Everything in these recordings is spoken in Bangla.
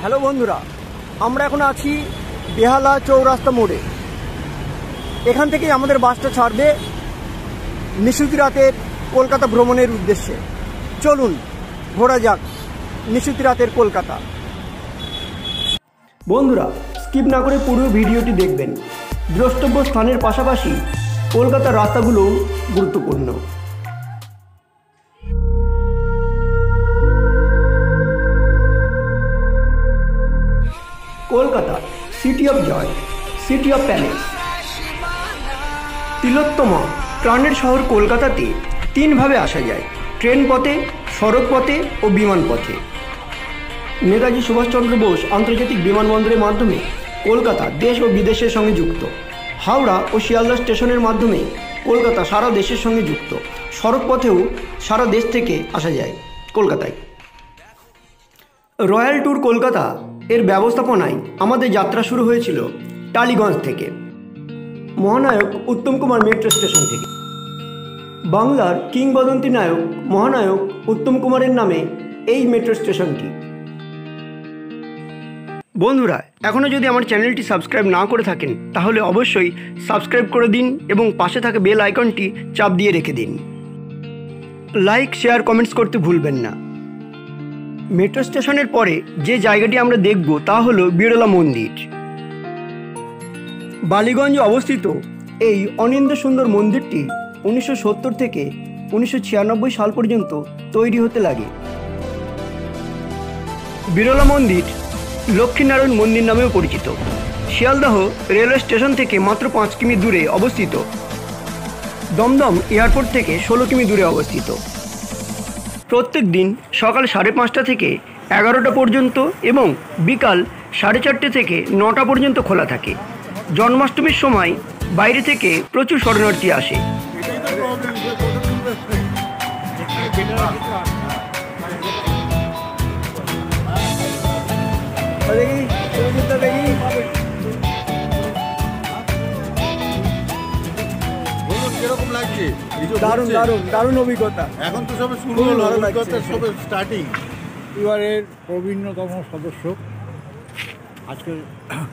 হ্যালো বন্ধুরা, আমরা এখন আছি বেহালা চৌরাস্তা মোড়ে। এখান থেকেই আমাদের বাসটা ছাড়বে নিশুতি রাতের কলকাতা ভ্রমণের উদ্দেশ্যে। চলুন, ঘোরা যাক নিশুতি রাতের কলকাতা। বন্ধুরা, স্কিপ না করে পুরো ভিডিওটি দেখবেন। দ্রষ্টব্য স্থানের পাশাপাশি কলকাতার রাস্তাগুলো গুরুত্বপূর্ণ। Kolkata city of joy city of palace তিলোত্তমা প্রাণের শহর কলকাতাতে তিনভাবে আসা যায়, ট্রেন পথে, সড়ক পথে ও বিমান পথে। নেতাজি সুভাষচন্দ্র বোস আন্তর্জাতিক বিমানবন্দরের মাধ্যমে কলকাতা দেশ ও বিদেশের সঙ্গে যুক্ত। হাওড়া ও শিয়ালদা স্টেশনের মাধ্যমে কলকাতা সারা দেশের সঙ্গে যুক্ত। সড়ক পথেও সারা দেশ থেকে আসা যায় কলকাতায়। রয়্যাল ট্যুর কলকাতা এর ব্যবস্থাপনায় আমাদের যাত্রা শুরু হয়েছিল টালিগঞ্জ থেকে। মহানায়ক উত্তম কুমার মেট্রো স্টেশন থেকে। বাংলার কিংবদন্তি নায়ক, মহানায়ক উত্তম কুমারের নামে এই মেট্রো স্টেশনটি বন্ধুরা এখনও যদি আমার চ্যানেলটি সাবস্ক্রাইব না করে থাকেন, তাহলে অবশ্যই সাবস্ক্রাইব করে দিন এবং পাশে থাকা বেল আইকনটি চাপ দিয়ে রেখে দিন। লাইক শেয়ার কমেন্টস করতে ভুলবেন না। মেট্রো স্টেশনের পরে যে জায়গাটি আমরা দেখব তা হলো বিড়লা মন্দির। বালিগঞ্জে অবস্থিত এই অনিন্দ সুন্দর মন্দিরটি উনিশশো সত্তর থেকে উনিশশো ছিয়ানব্বই সাল পর্যন্ত তৈরি হতে লাগে। বিরলা মন্দির লক্ষ্মীনারায়ণ মন্দির নামেও পরিচিত। শিয়ালদাহ রেলওয়ে স্টেশন থেকে মাত্র পাঁচ কিমি দূরে অবস্থিত। দমদম এয়ারপোর্ট থেকে ষোলো কিমি দূরে অবস্থিত। প্রত্যেক দিন সকাল সাড়ে পাঁচটা থেকে এগারোটা পর্যন্ত এবং বিকাল সাড়ে চারটে থেকে নটা পর্যন্ত খোলা থাকে। জন্মাষ্টমীর সময় বাইরে থেকে প্রচুর শরণার্থী আসে। বলুন দারুণ দারুণ দারুণ অভিজ্ঞতা। এখন তো সবে শুরু হলো অভিজ্ঞতা সবে স্টার্টিং পরিবারের প্রবীণতম সদস্য আজকে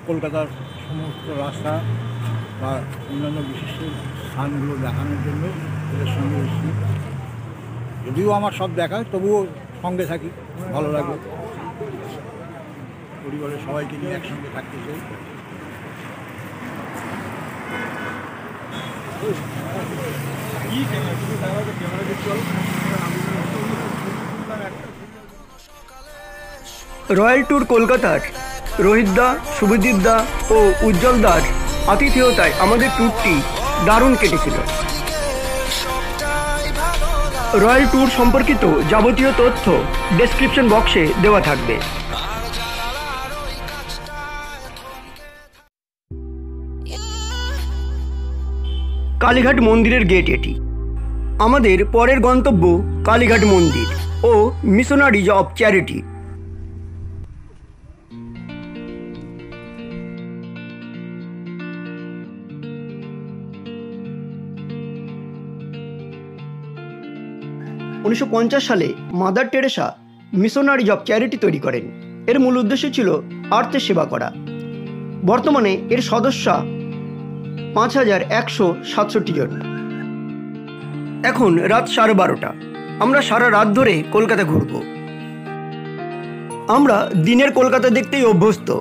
কলকাতার সমস্ত রাস্তা বা অন্যান্য বিশিষ্ট স্থানগুলো দেখানোর জন্য এদের সঙ্গে এসেছি। যদিও আমার সব দেখা তবুও সঙ্গে থাকি ভালো লাগে। পরিবারের সবাইকে নিয়ে একসঙ্গে থাকতে চাই। রয়্যাল ট্যুর কলকাতার রোহিত দা, শুভজিৎ দা ও উজ্জ্বল দার আতিথেয়তায় আমাদের ট্যুরটি দারুণ কেটেছিল। রয়্যাল ট্যুর সম্পর্কিত যাবতীয় তথ্য ডেসক্রিপশন বক্সে দেওয়া থাকবে। কালীঘাট মন্দিরের গেট এটি। আমাদের পরের গন্তব্য কালীঘাট মন্দির ও মিশনারিজ অফ চ্যারিটি উনিশশো পঞ্চাশ সালে Mother Teresa missionaries of charity তৈরি করেন। এর মূল উদ্দেশ্য ছিল আর্থের সেবা করা। বর্তমানে এর সদস্যা পাঁচ হাজার একশো সাতষট্টি জন। এখন রাত সাড়ে বারোটা। আমরা সারা রাত ধরে কলকাতা ঘুরব। আমরা দিনের কলকাতা দেখতেই অভ্যস্ত।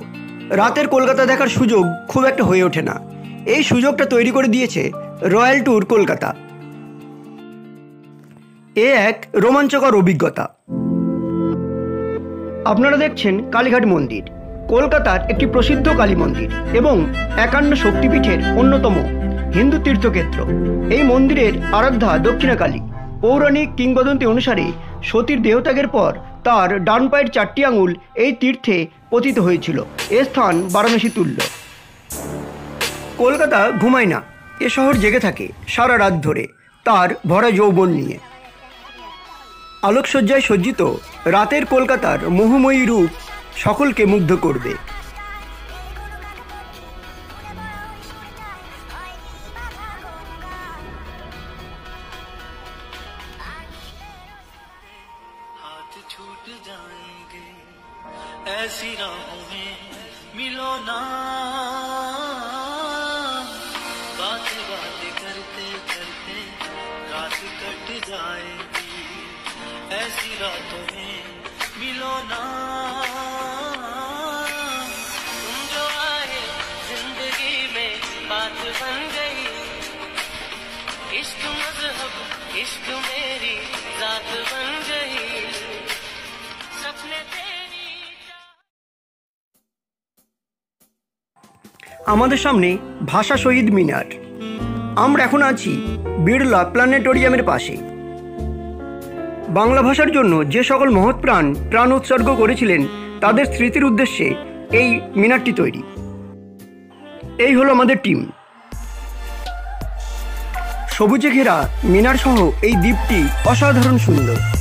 রাতের কলকাতা দেখার সুযোগ খুব একটা হয়ে ওঠে না। এই সুযোগটা তৈরি করে দিয়েছে রয়্যাল ট্যুর কলকাতা। এ এক রোমাঞ্চকর অভিজ্ঞতা। আপনারা দেখছেন কালীঘাট মন্দির, কলকাতার একটি প্রসিদ্ধ কালী মন্দির এবং একান্ন শক্তিপীঠের অন্যতম। হিন্দু তীর্থক্ষেত্র। এই মন্দিরের আরাধ্যা দক্ষিণা কালী পৌরাণিক কিংবদন্তি অনুসারে সতীর দেহত্যাগের পর তার ডান পায়ের চারটি আঙুল এই তীর্থে পতিত হয়েছিল। এ স্থান বারাণসী তুল্য। কলকাতা ঘুমায় না। এ শহর জেগে থাকে সারা রাত ধরে তার ভরা যৌবন নিয়ে। আলোকসজ্জায় সজ্জিত রাতের কলকাতার মোহময়ী রূপ সকলকে মুগ্ধ করবে। ऐसी राहों में मिलो ना। बात बात करते करते रात कट जाएगी। ऐसी रातों में আমাদের সামনে ভাষা শহীদ মিনার। আমরা এখন আছি বিড়লা প্ল্যানেটোরিয়ামের পাশে। বাংলা ভাষার জন্য যে সকল মহৎ প্রাণ প্রাণ উৎসর্গ করেছিলেন, তাদের স্মৃতির উদ্দেশ্যে এই মিনারটি তৈরি। এই হলো আমাদের টিম। সবুজে ঘেরা মিনার সহ এই দ্বীপটি অসাধারণ সুন্দর।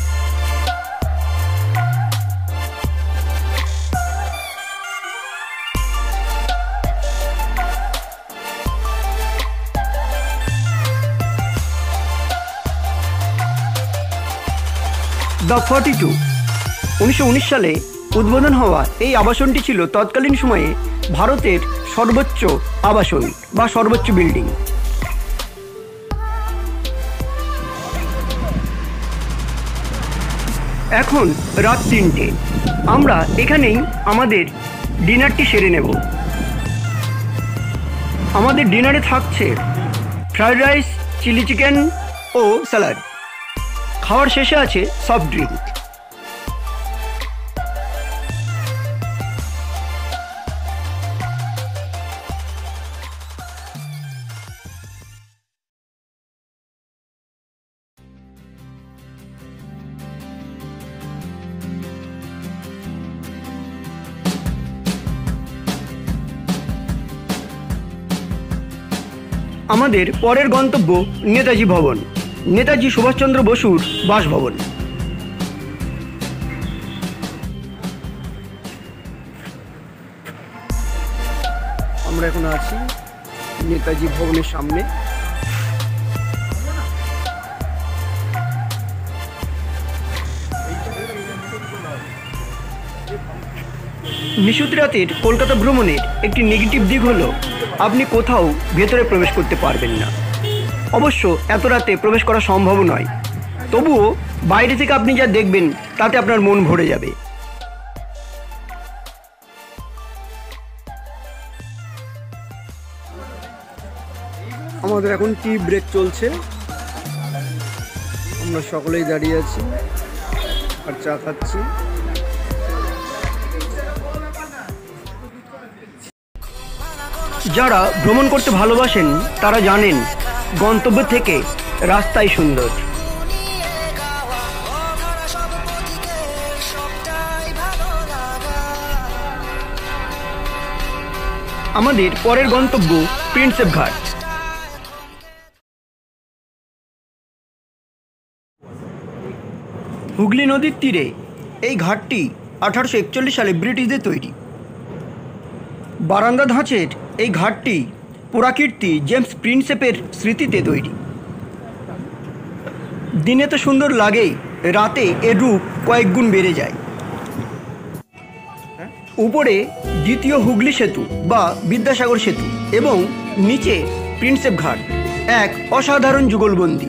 দ্য ফর্টি টু উনিশশো উনিশ সালে উদ্বোধন হওয়া এই আবাসনটি ছিল তৎকালীন সময়ে ভারতের সর্বোচ্চ আবাসন বা সর্বোচ্চ বিল্ডিং। এখন রাত তিনটে। আমরা এখানেই আমাদের ডিনারটি সেরে নেব। আমাদের ডিনারে থাকছে ফ্রাইড রাইস, চিলি চিকেন ও স্যালাড। খাওয়ার শেষে আছে সফট ড্রিঙ্ক আমাদের পরের গন্তব্য নেতাজি ভবন। নেতাজি সুভাষচন্দ্র বসুর বাসভবন। আমরা এখন আছি নেতাজি ভবনের সামনে। নিশুত রাতের কলকাতা ভ্রমণের একটি নেগেটিভ দিক হলো, আপনি কোথাও ভেতরে প্রবেশ করতে পারবেন না। অবশ্য এত রাতে প্রবেশ করা সম্ভব নয়। তবুও বাইরে থেকে আপনি যা দেখবেন তাতে আপনার মন ভরে যাবে। আমাদের এখন টি ব্রেক চলছে? আমরা সকলেই দাঁড়িয়ে আছি আর চা খাচ্ছি। যারা ভ্রমণ করতে ভালোবাসেন তারা জানেন গন্তব্য থেকে রাস্তাই সুন্দর। আমাদের পরের গন্তব্য প্রিন্সেপ ঘাট। হুগলি নদীর তীরে এই ঘাটটি আঠারোশো একচল্লিশ সালে ব্রিটিশদের তৈরি। বারান্দা ধাঁচের এই ঘাটটি পুরাকীর্তি জেমস প্রিন্সেপের স্মৃতিতে তৈরি। দিনে তো সুন্দর লাগেই, রাতে এর রূপ কয়েক গুণ বেড়ে যায়। উপরে দ্বিতীয় হুগলি সেতু বা বিদ্যাসাগর সেতু এবং নিচে প্রিন্সেপ ঘাট, এক অসাধারণ যুগলবন্দি।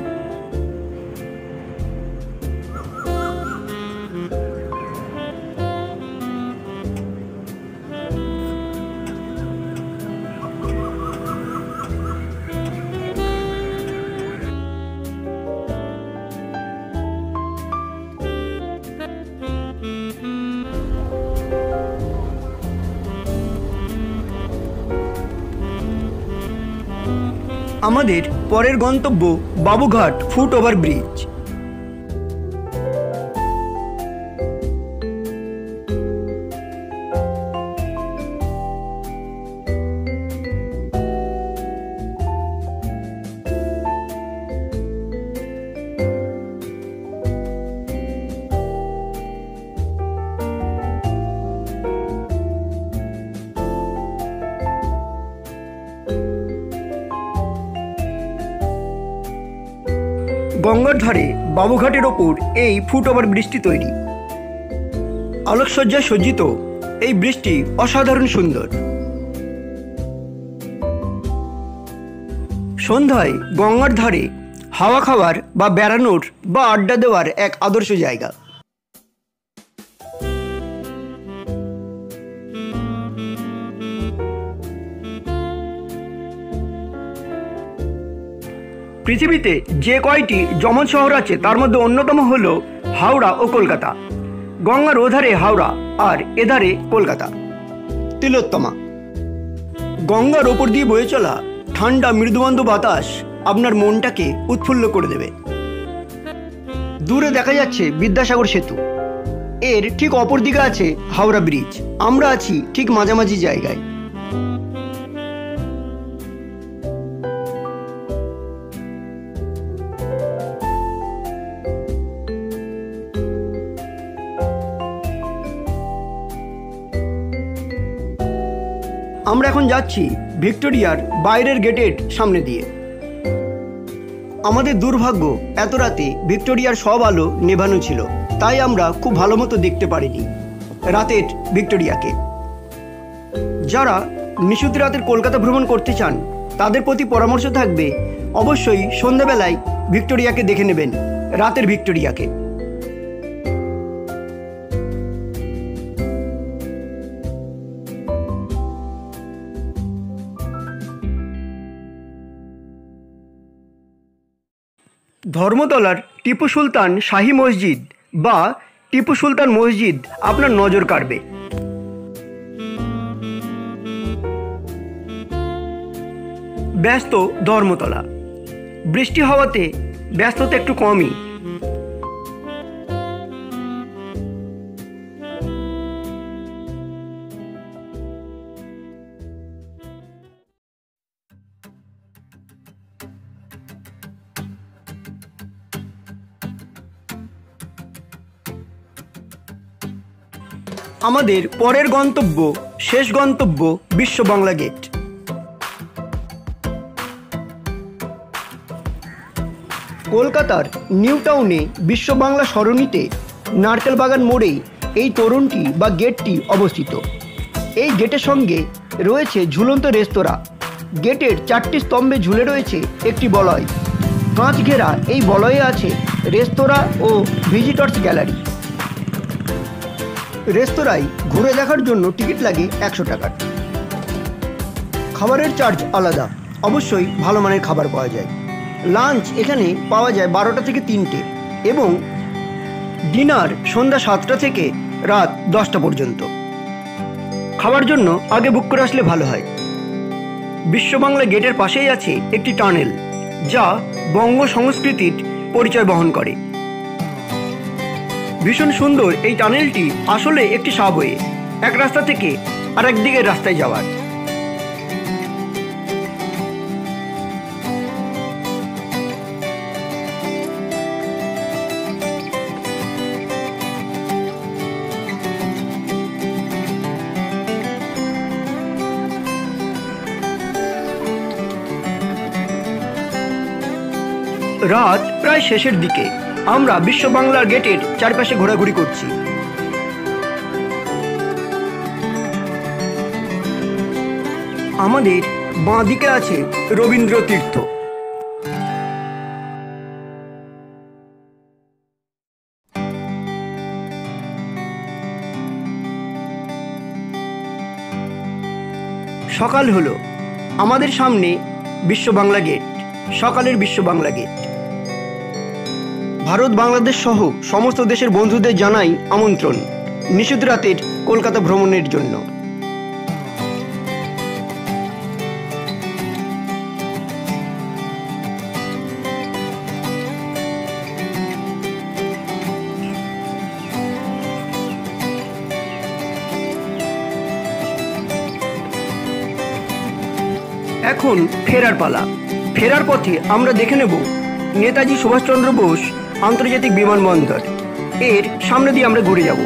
আমাদের পরের গন্তব্য বাবুঘাট ফুট ওভার ব্রিজ। গঙ্গার ধারে বাবুঘাটের ওপর এই ফুট ওভার ব্রিজটি তৈরি। আলোকসজ্জায় সজ্জিত এই বৃষ্টি অসাধারণ সুন্দর। সন্ধ্যায় গঙ্গার ধারে হাওয়া খাওয়ার বা বেড়ানোর বা আড্ডা দেওয়ার এক আদর্শ জায়গা। পৃথিবীতে যে কয়টি যমজ শহর আছে, তার মধ্যে অন্যতম হল হাওড়া ও কলকাতা। গঙ্গার ওধারে হাওড়া আর এধারে কলকাতা। তিলোত্তমা, গঙ্গার ওপর দিয়ে বয়ে চলা ঠান্ডা মৃদুবন্ধ বাতাস আপনার মনটাকে উৎফুল্ল করে দেবে। দূরে দেখা যাচ্ছে বিদ্যাসাগর সেতু। এর ঠিক অপর দিকে আছে হাওড়া ব্রিজ। আমরা আছি ঠিক মাঝামাঝি জায়গায়। আমরা এখন যাচ্ছি ভিক্টোরিয়ার বাইরের গেটের সামনে দিয়ে। আমাদের দুর্ভাগ্য, এত রাতে ভিক্টোরিয়ার সব আলো নেভানো ছিল, তাই আমরা খুব ভালো মতো দেখতে পারিনি রাতের ভিক্টোরিয়াকে। যারা নিশুতি রাতের কলকাতা ভ্রমণ করতে চান, তাদের প্রতি পরামর্শ থাকবে, অবশ্যই সন্ধ্যাবেলায় ভিক্টোরিয়াকে দেখে নেবেন রাতের ভিক্টোরিয়াকে। ধর্মতলার টিপু সুলতান শাহী মসজিদ বা টিপু সুলতান মসজিদ আপনার নজর কাড়বে। ব্যস্ত ধর্মতলা। বৃষ্টি হওয়াতে ব্যস্ততা একটু কমই। আমাদের পরের গন্তব্য, শেষ গন্তব্য বিশ্ব বাংলা গেট। কলকাতার নিউ টাউনে বিশ্ব বাংলা সরণিতে নারকেল বাগান মোড়েই এই তরুণটি বা গেটটি অবস্থিত। এই গেটের সঙ্গে রয়েছে ঝুলন্ত রেস্তোরাঁ। গেটের চারটি স্তম্ভে ঝুলে রয়েছে একটি বলয়। কাঁচ ঘেরা এই বলয়ে আছে রেস্তোরাঁ ও ভিজিটর্স গ্যালারি। রেস্তোরাঁয় ঘুরে দেখার জন্য টিকিট লাগে একশো টাকার। খাবারের চার্জ আলাদা। অবশ্যই ভালো মানের খাবার পাওয়া যায়। লাঞ্চ এখানে পাওয়া যায় বারোটা থেকে তিনটে এবং ডিনার সন্ধ্যা সাতটা থেকে রাত দশটা পর্যন্ত। খাবার জন্য আগে বুক করে আসলে ভালো হয়। বিশ্ববাংলা গেটের পাশেই আছে একটি টানেল, যা বঙ্গ সংস্কৃতির পরিচয় বহন করে। ভীষণ সুন্দর এই টানেলটি আসলে একটি সাবওয়ে এক রাস্তা থেকে আরেক দিকের রাস্তায় যাওয়ার। রাত প্রায় শেষের দিকে। আমরা বিশ্ব বাংলার গেটের চারপাশে ঘোরাঘুরি করছি। আমাদের বাঁ দিকে আছে রবীন্দ্র তীর্থ। সকাল হলো। আমাদের সামনে বিশ্ব বাংলা গেট, সকালের বিশ্ব বাংলা গেট। ভারত, বাংলাদেশ সহ সমস্ত দেশের বন্ধুদের জানাই আমন্ত্রণ। নিষেধ রাতের কলকাতা ভ্রমণের জন্য। এখন ফেরার পালা। ফেরার পথে আমরা দেখে নেব নেতাজি সুভাষচন্দ্র বোস আন্তর্জাতিক বিমানবন্দর। এর সামনে দিয়ে আমরা ঘুরে যাব।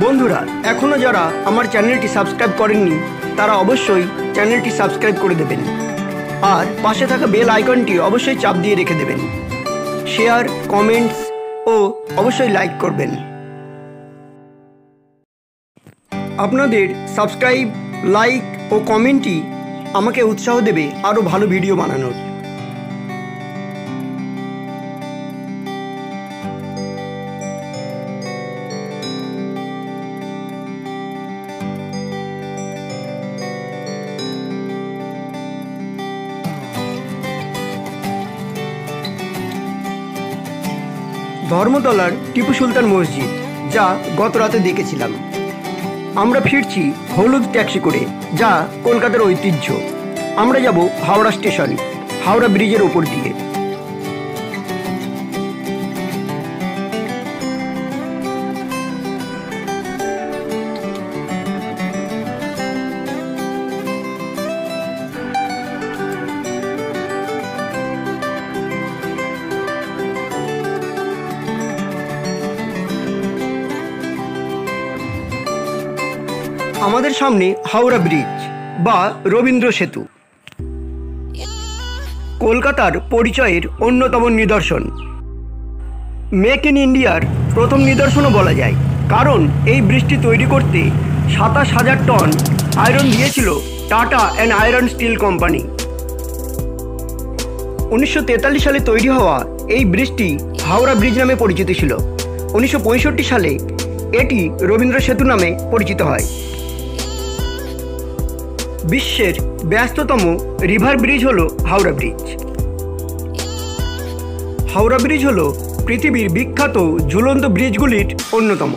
বন্ধুরা এখনও যারা আমার চ্যানেলটি সাবস্ক্রাইব করেননি, তারা অবশ্যই চ্যানেলটি সাবস্ক্রাইব করে দেবেন। আর পাশে থাকা বেল আইকনটি অবশ্যই চাপ দিয়ে রেখে দেবেন। শেয়ার, কমেন্টস ও অবশ্যই লাইক করবেন। আপনাদের সাবস্ক্রাইব, লাইক ও কমেন্টই আমাকে উৎসাহ দেবে আরও ভালো ভিডিও বানানোর। ধর্মতলার টিপু সুলতান মসজিদ, যা গত রাতে দেখেছিলাম। আমরা ফিরছি হলুদ ট্যাক্সি করে, যা কলকাতার ঐতিহ্য। আমরা যাব হাওড়া স্টেশন, হাওড়া ব্রিজের ওপর দিয়ে। আমাদের সামনে হাওড়া ব্রিজ বা রবীন্দ্র সেতু। কলকাতার পরিচয়ের অন্যতম নিদর্শন। মেক ইন ইন্ডিয়ার প্রথম নিদর্শনও বলা যায়। কারণ এই ব্রিজটি তৈরি করতে সাতাশ হাজার টন আয়রন দিয়েছিল Tata and iron steel company. উনিশশো তেতাল্লিশ সালে তৈরি হওয়া এই ব্রিজটি হাওড়া ব্রিজ নামে পরিচিত ছিল। উনিশশো পঁয়ষট্টি সালে এটি রবীন্দ্র সেতু নামে পরিচিত হয়। বিশ্বের ব্যস্ততম রিভার ব্রিজ হল হাওড়া ব্রিজ। হাওড়া ব্রিজ হল পৃথিবীর বিখ্যাত ঝুলন্ত ব্রিজগুলির অন্যতম।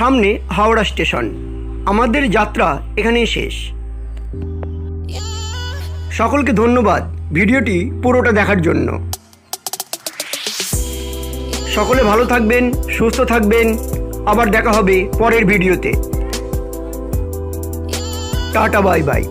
সামনে হাওড়া স্টেশন। আমাদের যাত্রা এখানেই শেষ। সকলকে ধন্যবাদ ভিডিওটি পুরোটা দেখার জন্য। সকলে ভালো থাকবেন, সুস্থ থাকবেন। আবার দেখা হবে পরের ভিডিওতে। Tata, bye bye.